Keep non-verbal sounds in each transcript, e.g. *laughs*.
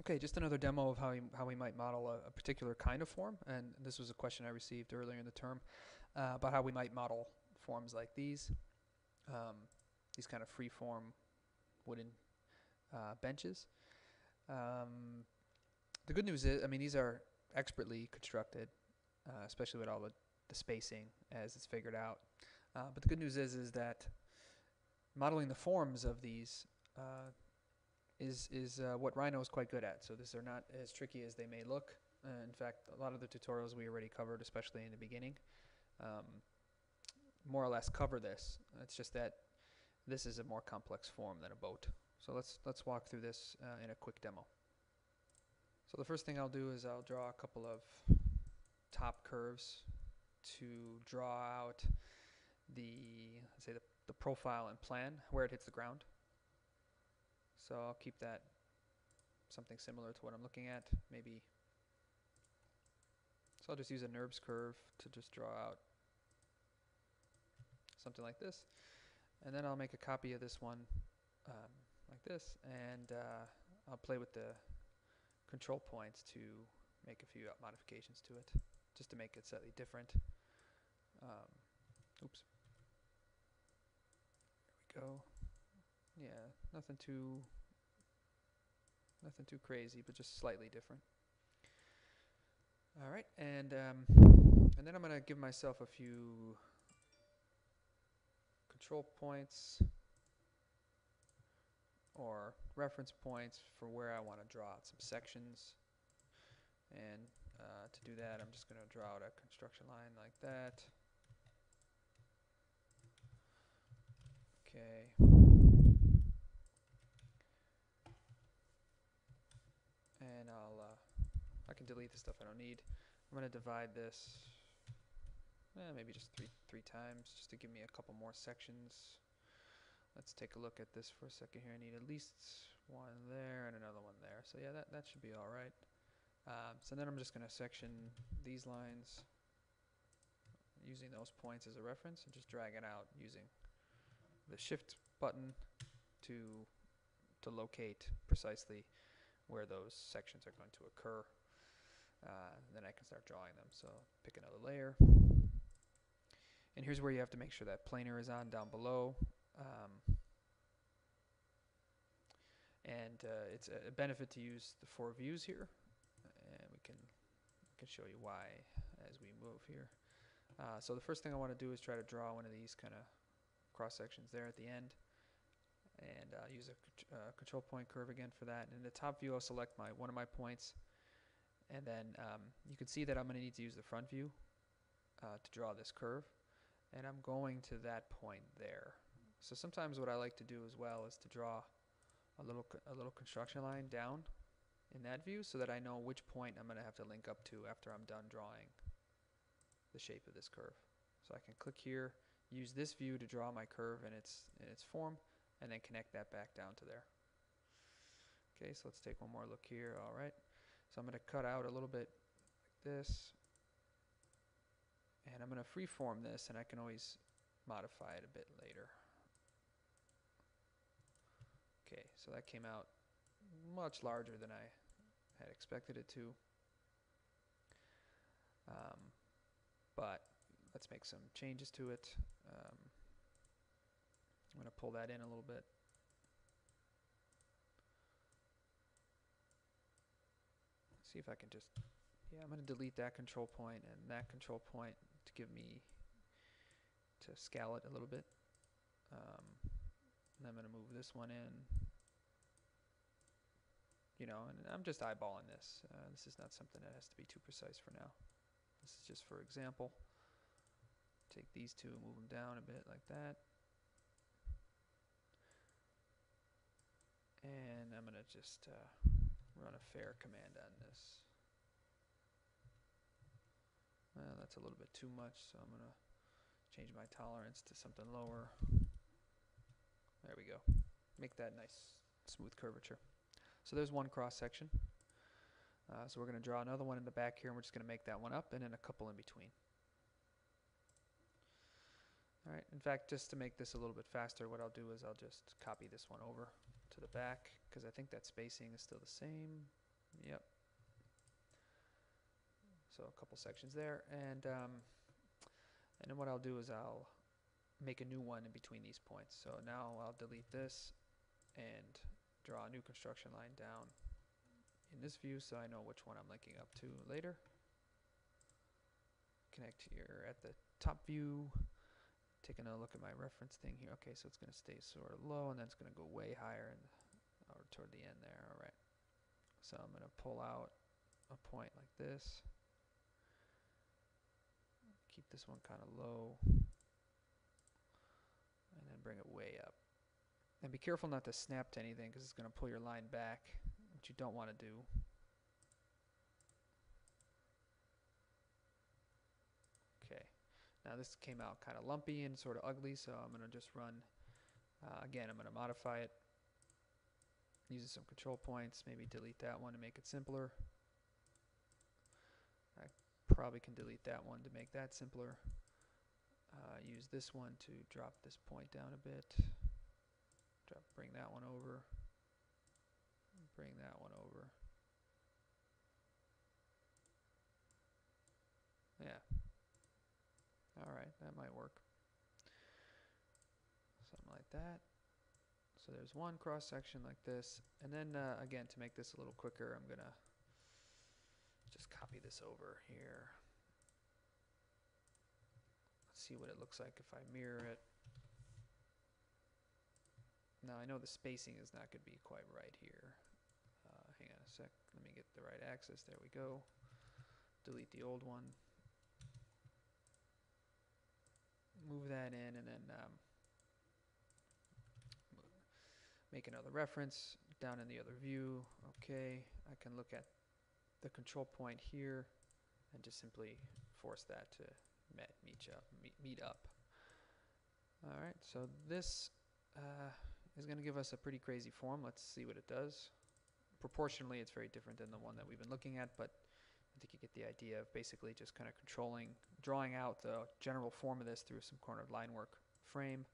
Okay, just another demo of how, how we might model a, a particular kind of form. And this was a question I received earlier in the term uh, about how we might model forms like these. Um, these kind of free form wooden uh, benches. Um, the good news is, I mean, these are expertly constructed, uh, especially with all the, the spacing as it's figured out. Uh, but the good news is, is that modeling the forms of these uh, is is uh, what Rhino is quite good at. So these are not as tricky as they may look. Uh, in fact, a lot of the tutorials we already covered, especially in the beginning, um, more or less cover this. It's just that this is a more complex form than a boat. So let's let's walk through this uh, in a quick demo. So the first thing I'll do is I'll draw a couple of top curves to draw out the say the, the profile and plan where it hits the ground. So I'll keep that something similar to what I'm looking at, maybe. So I'll just use a NURBS curve to just draw out something like this. And then I'll make a copy of this one um, like this, and uh, I'll play with the control points to make a few modifications to it, just to make it slightly different. Um, oops. There we go. Yeah, nothing too nothing too crazy, but just slightly different. All right, and um, and then I'm gonna give myself a few control points or reference points for where I want to draw out some sections. And uh, to do that, I'm just going to draw out a construction line like that. Okay. And I'll, uh, I can delete the stuff I don't need. I'm going to divide this, eh, maybe just three, three times, just to give me a couple more sections. Let's take a look at this for a second here. I need at least one there and another one there. So yeah, that, that should be all right. Um, so then I'm just going to section these lines using those points as a reference and just drag it out using the shift button to to locate precisely where those sections are going to occur. Uh, then I can start drawing them. So pick another layer. And here's where you have to make sure that planar is on down below. Um, and uh, it's a benefit to use the four views here. And we can, we can show you why as we move here. Uh, so the first thing I want to do is try to draw one of these kind of cross sections there at the end and uh, use a uh, control point curve again for that. And in the top view, I'll select my one of my points, and then um, you can see that I'm going to need to use the front view uh, to draw this curve, and I'm going to that point there. So sometimes what I like to do as well is to draw a little a little construction line down in that view so that I know which point I'm going to have to link up to after I'm done drawing the shape of this curve. So I can click here, use this view to draw my curve in its in its form, and then connect that back down to there. Okay, so let's take one more look here. All right, so I'm going to cut out a little bit like this, and I'm going to freeform this, and I can always modify it a bit later. Okay, so that came out much larger than I had expected it to. Um, but let's make some changes to it. Um, I'm going to pull that in a little bit. See if I can just, yeah, I'm going to delete that control point and that control point to give me, to scale it a little bit. Um, and I'm going to move this one in. You know, and I'm just eyeballing this. Uh, this is not something that has to be too precise for now. This is just for example. Take these two and move them down a bit like that. And I'm going to just uh, run a fair command on this. Well, that's a little bit too much, so I'm going to change my tolerance to something lower. There we go. Make that nice smooth curvature. So there's one cross section. Uh, so we're going to draw another one in the back here, and we're just going to make that one up, and then a couple in between. All right, in fact, just to make this a little bit faster, what I'll do is I'll just copy this one over to the back, because I think that spacing is still the same. Yep. So a couple sections there, and um, and then what I'll do is I'll make a new one in between these points. So now I'll delete this and draw a new construction line down in this view so I know which one I'm linking up to later. Connect here at the top view. Taking a look at my reference thing here. Okay, so it's going to stay sort of low and then it's going to go way higher and or toward the end there. All right. So I'm going to pull out a point like this. Keep this one kind of low. And then bring it way up. And be careful not to snap to anything because it's going to pull your line back, which you don't want to do. Okay. Now this came out kind of lumpy and sort of ugly, so I'm going to just run, uh, again, I'm going to modify it using some control points, maybe delete that one to make it simpler. I probably can delete that one to make that simpler. Uh, use this one to drop this point down a bit. Drop, bring that one over. Bring that one over. Yeah. All right, that might work. Something like that. So there's one cross section like this, and then uh, again to make this a little quicker, I'm gonna just copy this over here. Let's see what it looks like if I mirror it. Now I know the spacing is not to be quite right here. Uh, hang on a sec. Let me get the right axis. There we go. Delete the old one. Move that in and then um, make another reference down in the other view. Okay, I can look at the control point here and just simply force that to meet up. Meet, meet up. All right, so this uh, is going to give us a pretty crazy form. Let's see what it does. Proportionally, it's very different than the one that we've been looking at, but I think you get the idea of basically just kind of controlling, drawing out the general form of this through some cornered line work frame,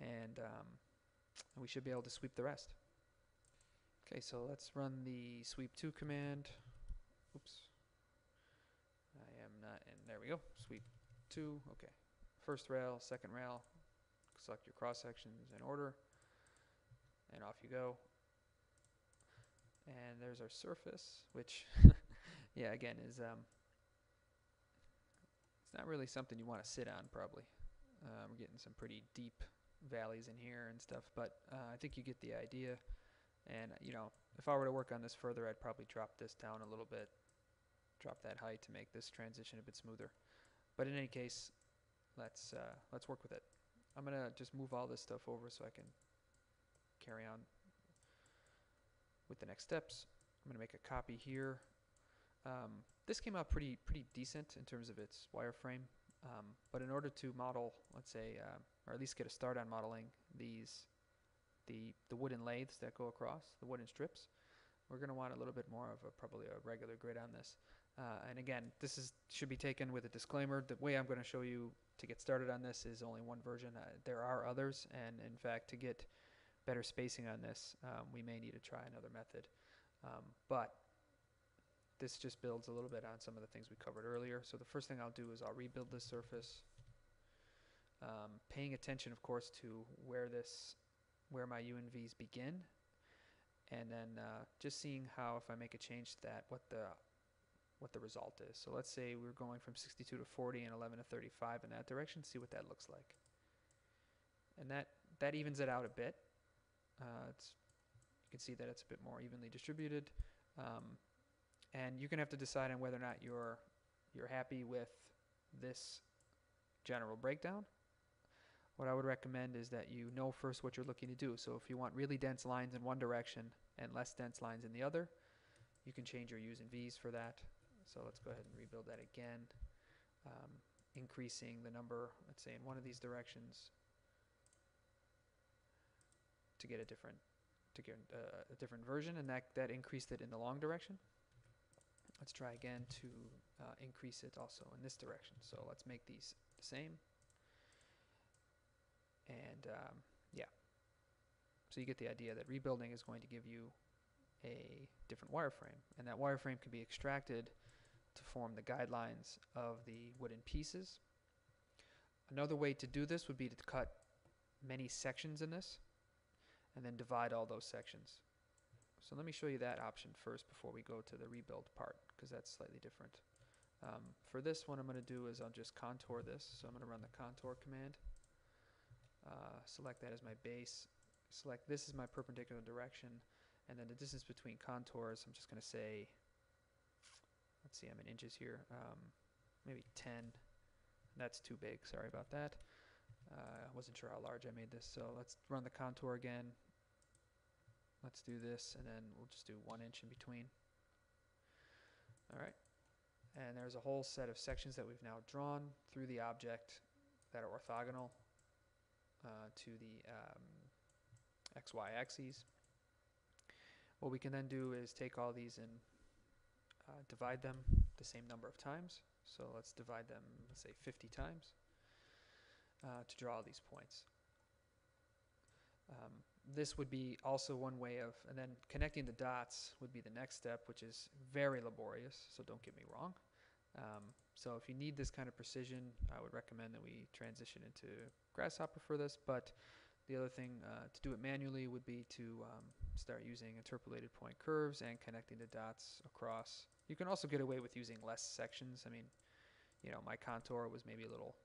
and um, we should be able to sweep the rest. Okay, so let's run the sweep2 command. Oops. I am not in. There we go. Sweep two. Okay. First rail, second rail. Select your cross sections in order. And off you go. And there's our surface, which, *laughs* yeah, again, is um, it's not really something you want to sit on, probably. Uh, we're getting some pretty deep valleys in here and stuff, but uh, I think you get the idea. And, you know, if I were to work on this further, I'd probably drop this down a little bit, drop that height to make this transition a bit smoother. But in any case, let's uh, let's work with it. I'm gonna just move all this stuff over so I can carry on with the next steps. I'm gonna make a copy here. Um, this came out pretty pretty decent in terms of its wireframe, um, but in order to model, let's say, uh, or at least get a start on modeling these the the wooden lathes that go across the wooden strips, we're gonna want a little bit more of a probably a regular grid on this. Uh, and again, this is should be taken with a disclaimer. The way I'm going to show you to get started on this is only one version. Uh, there are others, and in fact, to get better spacing on this, um, we may need to try another method. Um, but this just builds a little bit on some of the things we covered earlier. So the first thing I'll do is I'll rebuild this surface, um, paying attention, of course, to where this, where my UNVs begin, and then uh, just seeing how if I make a change to that, what the what the result is. So let's say we're going from 62 to 40 and 11 to 35 in that direction, see what that looks like. And that, that evens it out a bit. Uh, it's, you can see that it's a bit more evenly distributed. Um, and you're to have to decide on whether or not you're, you're happy with this general breakdown. What I would recommend is that you know first what you're looking to do. So if you want really dense lines in one direction and less dense lines in the other, you can change your U's and V's for that. So let's go ahead and rebuild that again, um, increasing the number, let's say in one of these directions to get a different to get uh, a different version, and that that increased it in the long direction. Let's try again to uh, increase it also in this direction. So let's make these the same. And um, yeah, so you get the idea that rebuilding is going to give you a different wireframe. And that wireframe can be extracted to form the guidelines of the wooden pieces. Another way to do this would be to cut many sections in this and then divide all those sections. So let me show you that option first before we go to the rebuild part because that's slightly different. Um, for this, what I'm going to do is I'll just contour this. So I'm going to run the contour command. Uh, select that as my base. Select this is my perpendicular direction. And then the distance between contours, I'm just going to say, let's see, I'm in inches here, um, maybe 10. That's too big, sorry about that. Uh, I wasn't sure how large I made this, so let's run the contour again. Let's do this, and then we'll just do one inch in between. All right. And there's a whole set of sections that we've now drawn through the object that are orthogonal uh, to the um, xy axes. What we can then do is take all these and uh, divide them the same number of times. So let's divide them, let's say 50 times uh, to draw all these points. Um, this would be also one way of, and then connecting the dots would be the next step, which is very laborious, so don't get me wrong. Um, so if you need this kind of precision, I would recommend that we transition into Grasshopper for this, but the other thing uh, to do it manually would be to um, start using interpolated point curves and connecting the dots across. You can also get away with using less sections. I mean, you know, my contour was maybe a little,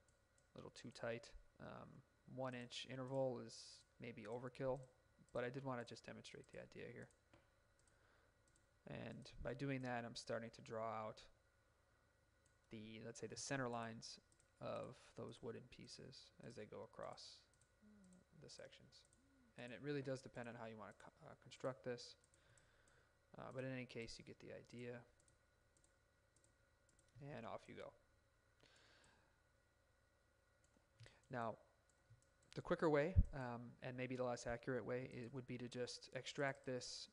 little too tight. Um, one inch interval is maybe overkill, but I did want to just demonstrate the idea here. And by doing that, I'm starting to draw out the, let's say, the center lines of those wooden pieces as they go across the sections. And it really does depend on how you want to co uh, construct this. Uh, but in any case, you get the idea. And off you go. Now, the quicker way, um, and maybe the less accurate way, it would be to just extract this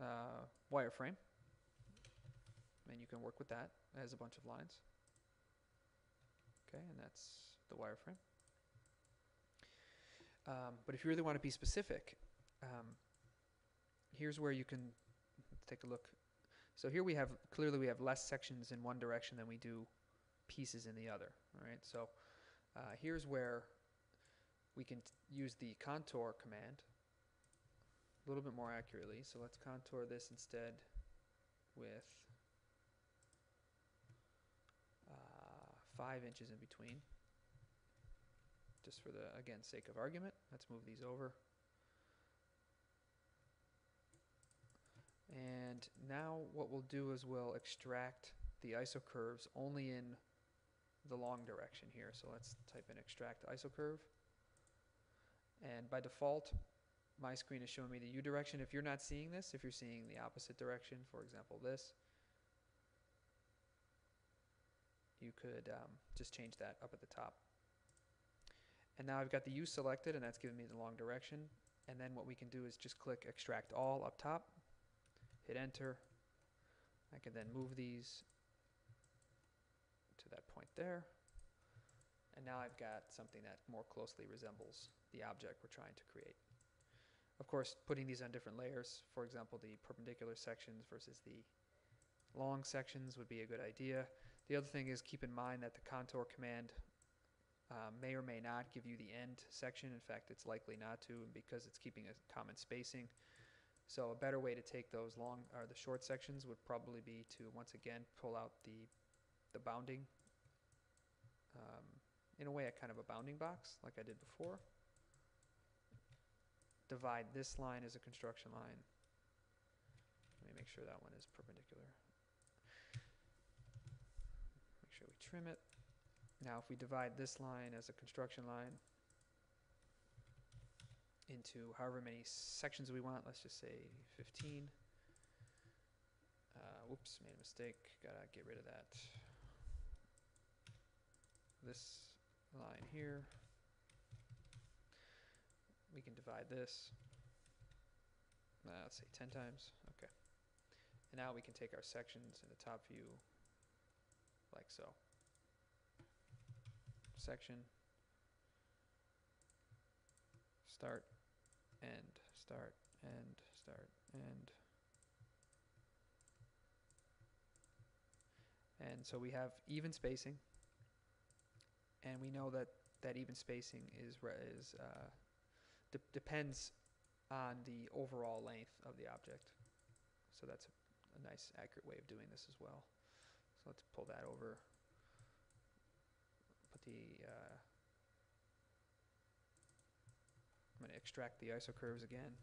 uh, wireframe. And you can work with that as a bunch of lines. Okay, and that's the wireframe. Um, but if you really want to be specific, um, here's where you can take a look. So here we have, clearly we have less sections in one direction than we do pieces in the other, all right? So uh, here's where we can use the contour command a little bit more accurately. So let's contour this instead with uh, five inches in between. Just for the, again, sake of argument, let's move these over. And now what we'll do is we'll extract the isocurves only in the long direction here. So let's type in extract isocurve. And by default, my screen is showing me the U direction. If you're not seeing this, if you're seeing the opposite direction, for example this, you could um, just change that up at the top. And now I've got the U selected and that's giving me the long direction. And then what we can do is just click extract all up top, hit enter. I can then move these to that point there. And now I've got something that more closely resembles the object we're trying to create. Of course, putting these on different layers, for example, the perpendicular sections versus the long sections would be a good idea. The other thing is keep in mind that the contour command um, may or may not give you the end section. In fact, it's likely not to because it's keeping a common spacing. So a better way to take those long or the short sections would probably be to once again pull out the the bounding um, in a way a kind of a bounding box like I did before divide this line as a construction line. Let me make sure that one is perpendicular. Make sure we trim it. Now if we divide this line as a construction line into however many sections we want, let's just say 15. Uh, whoops, made a mistake. Gotta get rid of that. This line here. We can divide this, uh, let's say 10 times, okay. And now we can take our sections in the top view like so. Section, start, end, start, end, start, end. And so we have even spacing and we know that that even spacing is is uh, de- depends on the overall length of the object. So that's a, a nice, accurate way of doing this as well. So let's pull that over. Put the uh, I'm going to extract the isocurves again.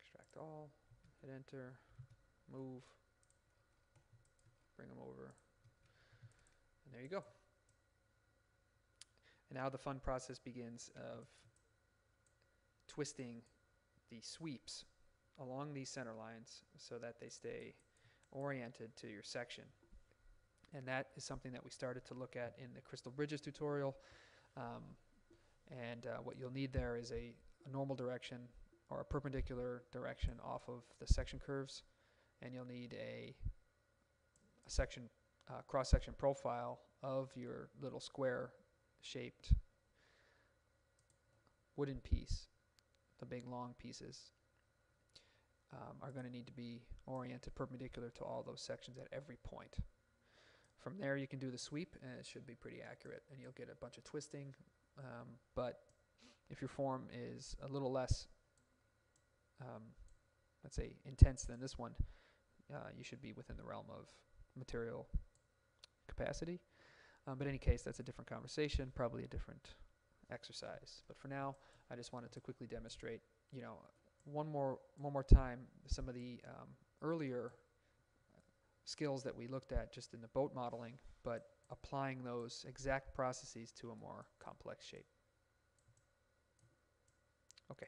Extract all, hit enter, move, bring them over, and there you go. And now the fun process begins of twisting the sweeps along these center lines so that they stay oriented to your section. And that is something that we started to look at in the Crystal Bridges tutorial. Um, and uh, what you'll need there is a, a normal direction or a perpendicular direction off of the section curves. And you'll need a, a section, uh, cross section profile of your little square shaped wooden piece. The big long pieces um, are going to need to be oriented perpendicular to all those sections at every point. From there, you can do the sweep, and it should be pretty accurate, and you'll get a bunch of twisting. Um, but if your form is a little less, um, let's say, intense than this one, uh, you should be within the realm of material capacity. Um, but in any case, that's a different conversation, probably a different exercise. But for now, I just wanted to quickly demonstrate, you know, one more one more time some of the um, earlier skills that we looked at just in the boat modeling, but applying those exact processes to a more complex shape. Okay.